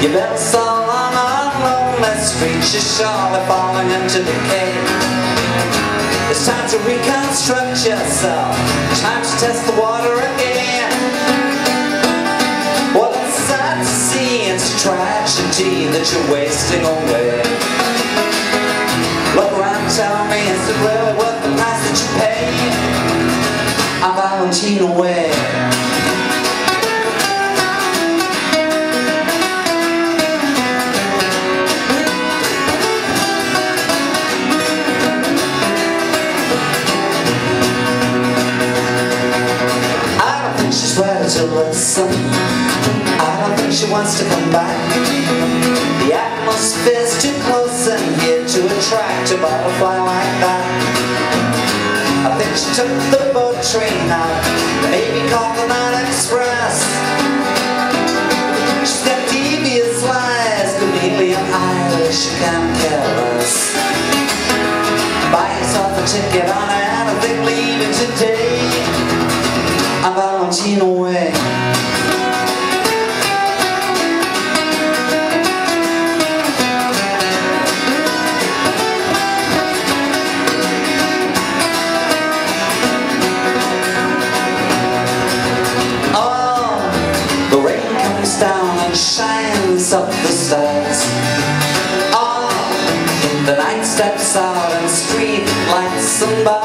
Been so long on lonely streets, you're surely falling into decay. It's time to reconstruct yourself. Time to test the water again. Well, it's sad to see, it's a tragedy that you're wasting away. Look around, tell me, is it really worth the price that you pay? I'm Valentina Way. I don't think she wants to come back. The atmosphere's too close and here to attract a butterfly like that. I think she took the boat train out, maybe caught the night express. She's got devious lies, chameleon eyes, she can't care less. Buy yourself a ticket on anything I'm Valentina Way. Oh, the rain comes down and shines up the stairs. Oh, the night steps out and street lights them by.